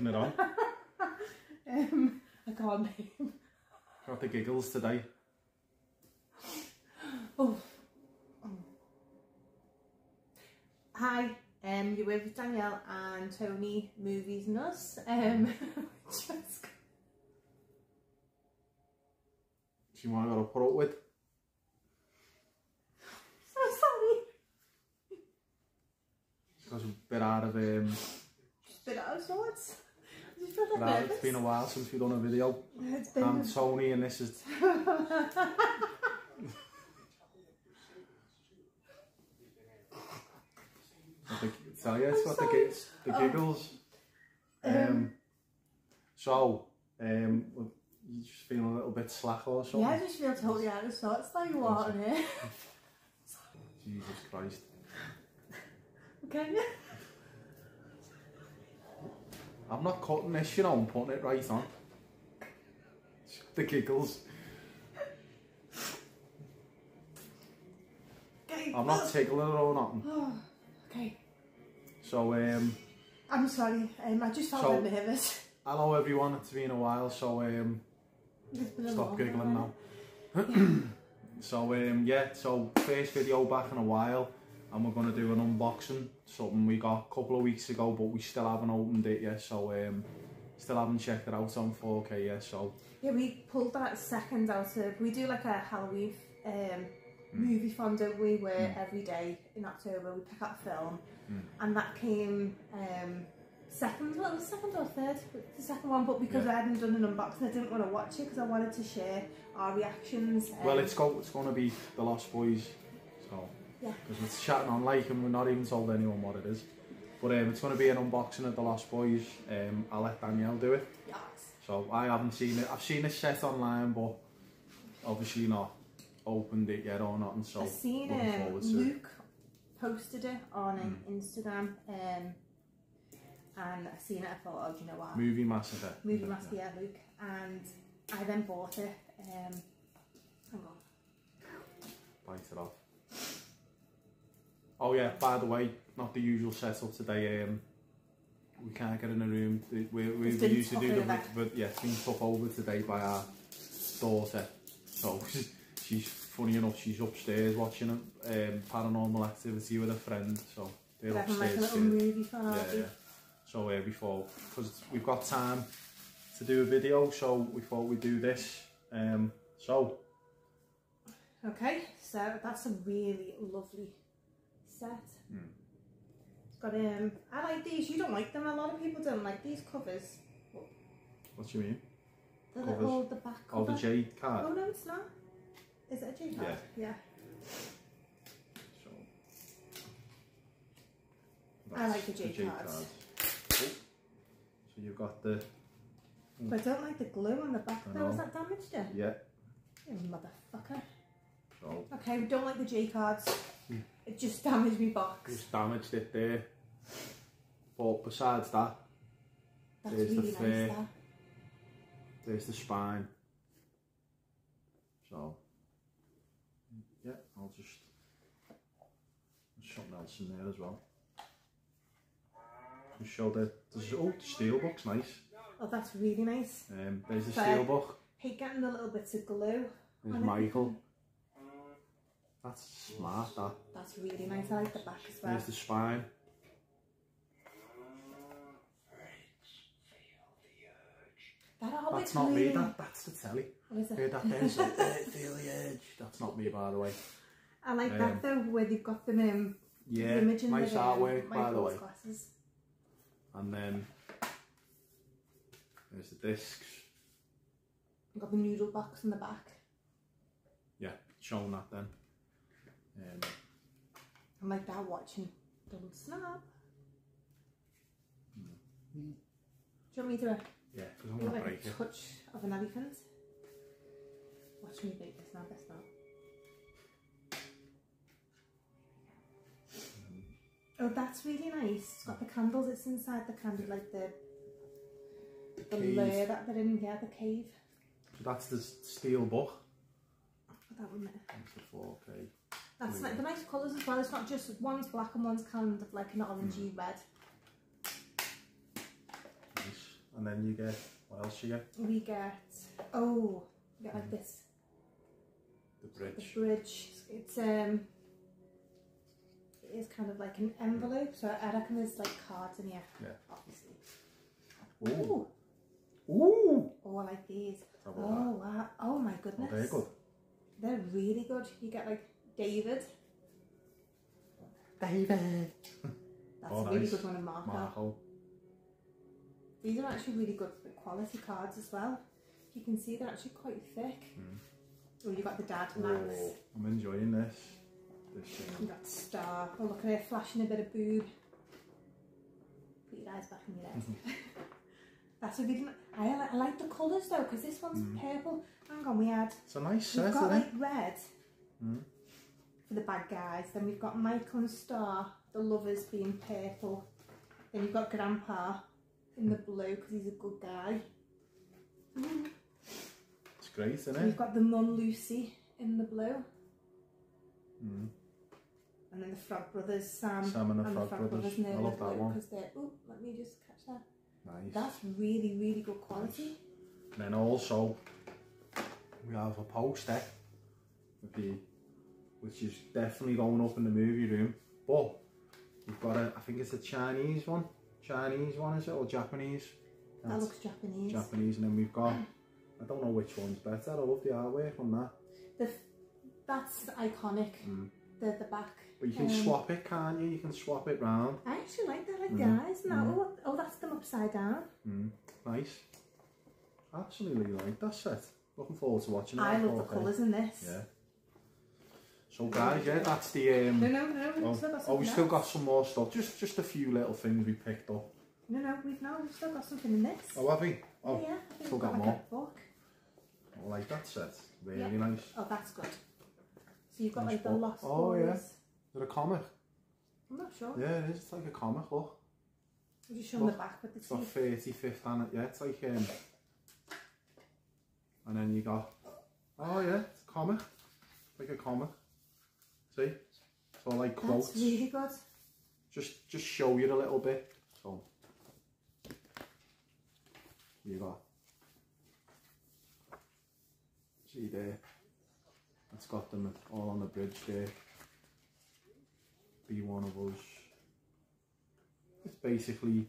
taking it on. Um, I can't name. Got the giggles today. Oh. oh. Hi, um, you're with Danielle and Tony, Movies and Us. Um, just, might have got to put up with. so sorry. Because a bit out of um, Just been out of sorts. Feel nervous. it's been a while since we've done a video. It's been I'm Tony and this is think tell you it's I'm the, gigs, the Oh. giggles. Um, Um, so um, you just feeling a little bit slack or something? yeah, I just feel totally out of sorts. Like what on? Jesus Christ. Okay. I'm not cutting this, you know, I'm putting it right on. The giggles. Okay. I'm not tickling it or nothing. Oh, okay. So, um, I'm sorry. Um, I just felt So- a bit nervous. hello everyone, it's been a while, so um, It's been a stop giggling now. so, um, yeah, so first video back in a while, and we're going to do an unboxing, something we got a couple of weeks ago, but we still haven't opened it yet, so um, still haven't checked it out on 4K yet, so Yeah, we pulled that second out of. We do like a Halloween um, Hmm. movie fund, don't we? Where every day in October we pick up film, Hmm. and that came um, second. Well, it was second or third, the second one. But because Yeah. I hadn't done an unboxing, I didn't want to watch it because I wanted to share our reactions. Um, Well, it's go, it's going to be The Lost Boys, Yeah. because it's chatting on like and we're not even told anyone what it is. But um, it's going to be an unboxing of The Lost Boys. Um, I'll let Danielle do it. Yes. So I haven't seen it. I've seen it set online, but obviously not opened it yet or nothing. So I've seen um, to it. Luke posted it on Hmm. Instagram, um, and I seen it. I thought, oh, do you know what? Movie Massacre. Movie Master, yeah, Luke. And I then bought it. Um, hang on. Bite it off. Oh yeah, by the way, not the usual setup today. Um, we can't get in a room. We, we, we used to do the, over. but yeah, it's been took over today by our daughter. So she's funny enough, she's upstairs watching um, paranormal activity with a friend. So they're We're having like a upstairs. little movie fan, yeah, yeah. So uh, before, because we've got time to do a video, so we thought we'd do this. Um, so Okay, so that's a really lovely set. It's got um, I like these. You don't like them. A lot of people don't like these covers. what do you mean? The Covers? little, the back Oh, the J card. Oh no, it's not. Is it a J card? Yeah. So, I like that's the J cards. Oh. So you've got the But I don't like the glue on the back I though. Has that damaged it? yeah. You motherfucker. So Okay, we don't like the J cards. It just damaged me box. just damaged it there. But besides that, That's there's the really fair. nice. That. there's the spine. So yeah, I'll just there's something else in there as well. Just show the there's oh the steel book's nice. Oh, that's really nice. Um, there's the steel book. Hate getting the little bits of glue. There's Michael. That's smart. That. That's really nice. I like the back as well. There's the spine. That That's not really... me. That that's the telly. What is it? that there's like, "Eh, feel the edge. That's not me, by the way. I like Um, that though, where they've got them um, Yeah, the image in nice the, um, artwork, by the way. glasses. And then there's the discs. You've got the noodle box in the back. Yeah, showing that then. Um, I'm like that watching Don't Snap. Do you want me to yeah, because I'm gonna like break a it. touch of an elephant? Watch me break this now, best not. Oh, that's really nice. It's got the candles. It's inside the candle, like the the Cave. layer that they're in. Yeah, the cave. So that's the steel book. Put that one there. That's the 4K. That's Mm. like the nice colours as well. It's not just one's black and one's kind of like an orangey red. Nice. and then you get what else you get? We get oh, we get like this The bridge. the bridge. It's um, it is kind of like an envelope. So I reckon there's like cards in here. Yeah. Obviously. Ooh. Ooh. Ooh. Oh, I like these. Oh wow. Oh my goodness. Oh, they're good. They're really good. You get like David. David. That's Oh, a really nice. good one in Marco. Marco. These are actually really good quality cards as well. You can see they're actually quite thick. Mm. Oh, you got the dad Max. Oh, I'm enjoying this. This You thing. got Star. Oh, look at her flashing a bit of boob. Put your eyes back in your head. That's a good one. I, li- I like the colours though, because this one's Mm. purple. Hang on, we had. It's a nice We've set, got isn't like it? red Mm. For the bad guys. Then we've got Michael and Star, the lovers being purple. Then you've got Grandpa in the blue because he's a good guy. It's great, isn't And we've got the Mum Lucy in the blue. Mm. And then the Frog Brothers, Sam, Sam and the and Frog the Frog Brothers. Brothers. I love the that one. Because they're, oh, let me just catch that. Nice. That's really, really good quality. And then also, we have a poster with the, which is definitely going up in the movie room. But we've got a, I think it's a Chinese one. Chinese one is it or Japanese? That looks Japanese. Japanese, and then we've got. I don't know which one's better. I love the artwork on that. The, that's iconic. Mm. The the back. But you can Um, swap it, can't you? You can swap it round. I actually like that, like Mm, the eyes. Mm. oh, oh, that's them upside down. Mm. Nice. Absolutely like that set. Looking forward to watching it. I love the colours in this. Yeah. So guys, yeah, that's the um. No, no, no, Oh, still got oh, we still got some more stuff. Just just a few little things we picked up. No, no, we've no, we've still got something in this. Oh, have we? Oh, yeah, yeah. Still got like more. book. I like that set. Really Yeah. nice. Oh, that's good. So you've got Nice like the book. Lost Oh, yeah. Boys. Is it a comic? I'm not sure. Yeah, it is. It's like a comic. Look, I'll just show the back with the It's got thirty fifth on it. Yeah, it's like um. And then you got. Oh yeah, it's a comic. Like a comic. See? So like quotes. That's really good. just just show you a little bit. So you got see there. It's got them all on the bridge there. Be one of us. It's basically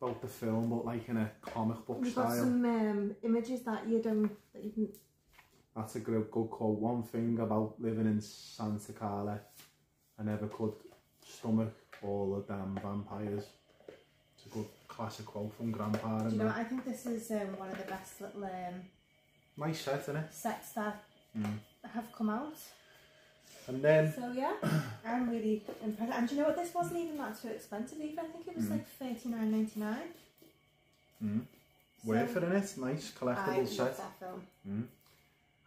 about the film, but like in a comic book We've got some um, images that you don't that you can That's a good, good quote. One thing about living in Santa Carla, I never could stomach all the damn vampires. It's a good classic quote from Grandpa. Do you know what? I think this is um, one of the best little um, Nice set, isn't it? sets that Mm. have come out. And then, So yeah, I'm really impressed. And do you know what? This wasn't even that too expensive either. I think it was Mm. like thirty nine ninety nine. mm, worth it, innit? Nice I collectible love set. that film. Mm.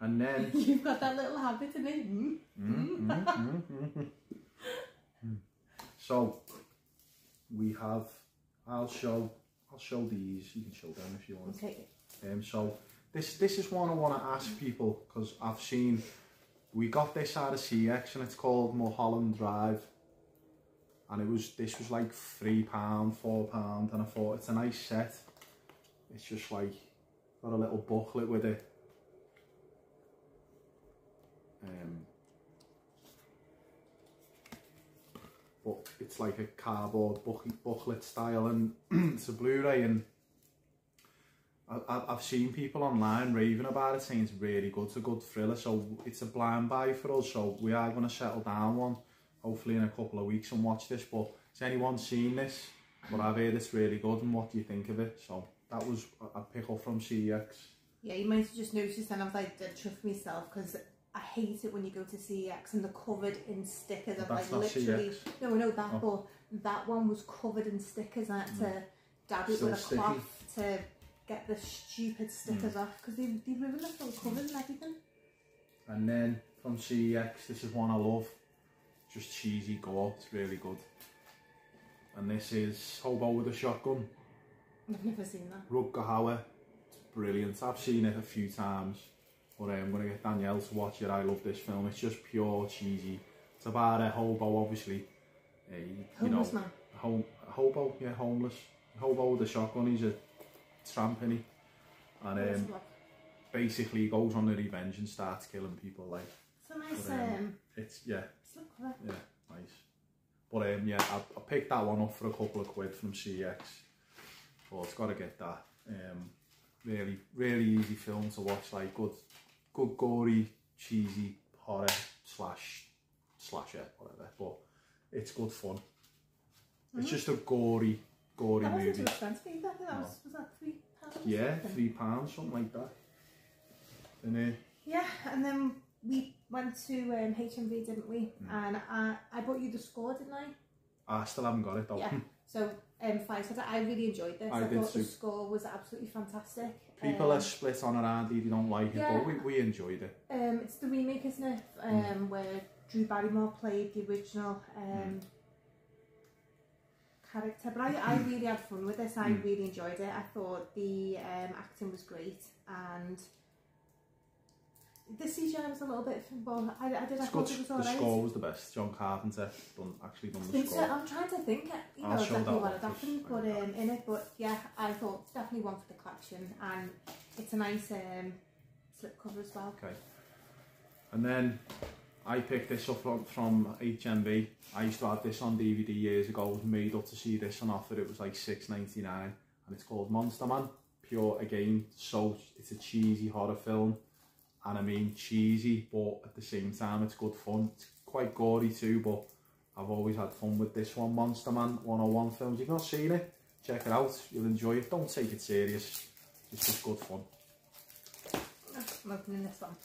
And then, You've got that little habit in it. Mm. mm, mm, mm, mm, mm. so we have. I'll show. I'll show these. You can show them if you want. Okay. Um, so this this is one I want to ask people because I've seen we got this out of CEX and it's called Mulholland Drive, and it was this was like three pound, four pound, and I thought it's a nice set. It's just like got a little booklet with it. Um, but it's like a cardboard book, booklet style, and it's a Blu-ray and. I- I- I've seen people online raving about it, saying it's really good. It's a good thriller, so it's a blind buy for us. So we are going to settle down one, hopefully in a couple of weeks, and watch this. But has anyone seen this? But I've heard it's really good, and what do you think of it? So that was a pick up from CEX. Yeah, you might have just noticed, and I was like, dead truth myself, because I hate it when you go to CEX and they're covered in stickers. Of that's like literally. CEX. No, I know that, Oh. but that one was covered in stickers. I had to dab it Still with a sticky. cloth to get the stupid stickers mm. off because they they ruined the full covers and everything. And then from CEX, this is one I love. Just cheesy gore, it's really good. And this is Hobo with a Shotgun. I've never seen that. Rutger Hauer. It's brilliant. I've seen it a few times, but I'm going to get Danielle to watch it. I love this film. It's just pure cheesy. It's about a hobo, obviously. You know, Homeless man. a home, a hobo, yeah, homeless. hobo with a shotgun. He's a tramp, innit? And um, basically he goes on a revenge and starts killing people. Like It's a nice, but, um, um, it's yeah, cover. yeah, nice. But um, yeah, I, I picked that one up for a couple of quid from CEX. But it's got to get that. Um, really, really easy film to watch. Like good, good gory, cheesy horror slash slasher, whatever. But it's good fun. It's Mhm. just a gory, gory That movie. expensive either. I think that was, was that three pounds? Yeah, three pounds, something like that. And uh, Yeah, and then we went to um, HMV, didn't we? Mm. And I, I bought you the score, didn't I? I still haven't got it though. Yeah. So, um, five stars. I really enjoyed this. I I, thought the score was absolutely fantastic. People um, are split on our ad, they don't like yeah, it, but we, we enjoyed it. Um, it's the remake, isn't it? Mm. Um, mm. Where Drew Barrymore played the original um, mm. character. But I, I really had fun with this. I mm. really enjoyed it. I thought the um, acting was great and the CGI was a little bit. Well, I, I did. I thought it was alright. The score was the best. John Carpenter done actually done the so. score. I'm trying to think, you know, I'll show what one first. happened, but um, in it. But yeah, I thought definitely one for the collection, and it's a nice um, slip cover as well. Okay. And then I picked this up from, from HMV. I used to have this on DVD years ago. I was made up to see this on offer. It was like six ninety nine, and it's called Monster Man. Pure again. So it's a cheesy horror film, and I mean cheesy, but at the same time it's good fun. It's quite gory too, but I've always had fun with this one. Monster Man 101 films. If you've not seen it, check it out. You'll enjoy it. Don't take it serious. It's just good fun. I'm opening this one.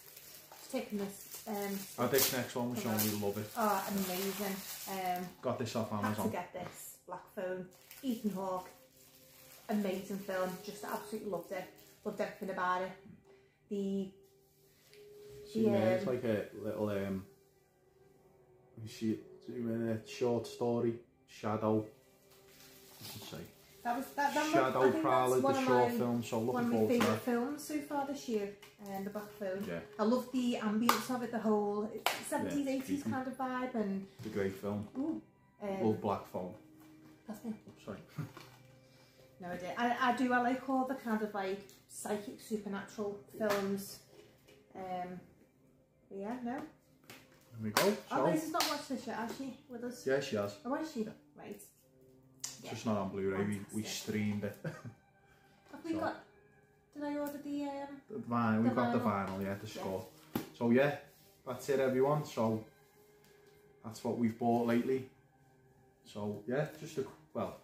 Just taking this. Um, Oh, this next one showing me love it. oh, amazing. Um, Got this off Amazon. had to get this. Black Phone, Ethan Hawke. Amazing film. Just absolutely loved it. Loved everything about it. The Yeah, it's like a little um, she a short story, Shadow. Say? that was that. that I Shadow Prowler, the one of short my, film. So One looking of my forward to favourite that. films so far this year. Um, the Black Phone. Yeah, I love the ambience of it, the whole 70s, Yeah, 80s creepy. kind of vibe, and it's a great film. ooh, um, Love Black Phone. that's me. Oh, sorry. No idea. I, I do. I like all the kind of like psychic supernatural films. Um, yeah, no. There we go. Oh, Liz has not watched this yet, has she? With us? yeah, she has. Oh, has she? Yeah. Right. It's Yeah. just not on Blu-ray. We, we streamed it. Have we So- got? Did I order the um? the vinyl. We The got the vinyl. Yeah, the Yeah. score. So yeah, that's it, everyone. So that's what we've bought lately. So yeah, just a well,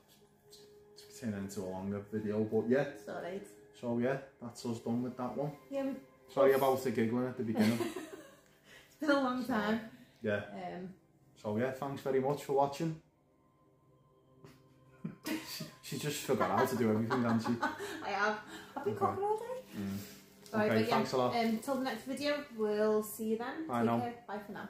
it's turning into a longer video, but yeah. It's alright. So yeah, that's us done with that one. Yeah, Sorry about the giggling at the beginning. been a long time. yeah. Um, So yeah, thanks very much for watching. she, she just forgot how to do everything, hasn't she? I have. I've been Okay. coughing all day. Mm. Sorry, Okay, but yeah, thanks a lot. Um, till the next video, we'll see you then. Bye Take now. care. Bye for now.